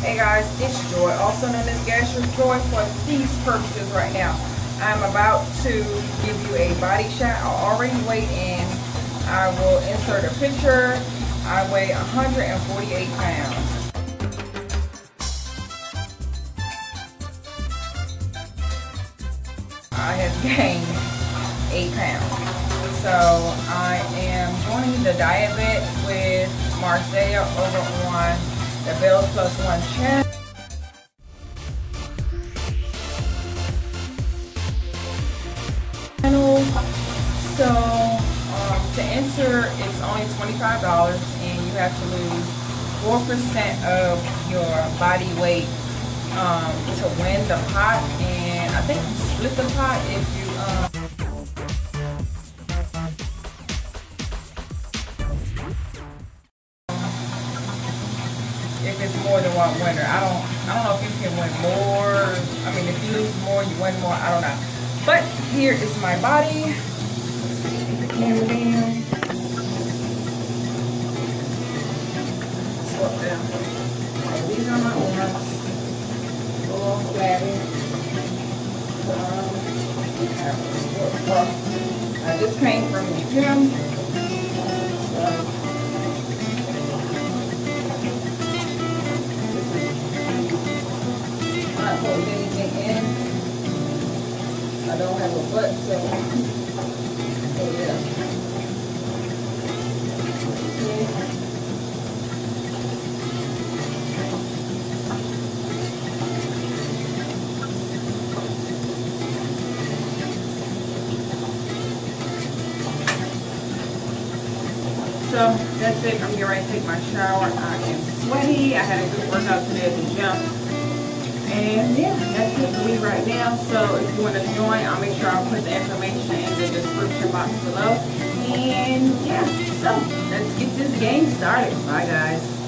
Hey guys, it's Joy, also known as Gasher's Joy for these purposes right now. I'm about to give you a body shot. I already weighed in. I will insert a picture. I weigh 148 pounds. I have gained 8 pounds. So I am joining the diet bet with Marcella over on Plus One channel. So um, to enter, it's only $25 and you have to lose 4% of your body weight um, to win the pot. And I think you split the pot if you um, if it's more than one winner. I don't I don't know if you can win more. I mean if you lose more, you win more. I don't know. But here is my body. Keep the camera down. Swap down. These are my arms. A little flabby. Um, I just came from the gym. Anything in. I don't have a butt, so, so yeah. So that's it. I'm to take my shower. I am sweaty. I had a good workout today at the gym. And yeah, that's it for me right now. So if you want to join, I'll make sure I'll put the information in the description box below. And yeah, so let's get this game started. Bye guys.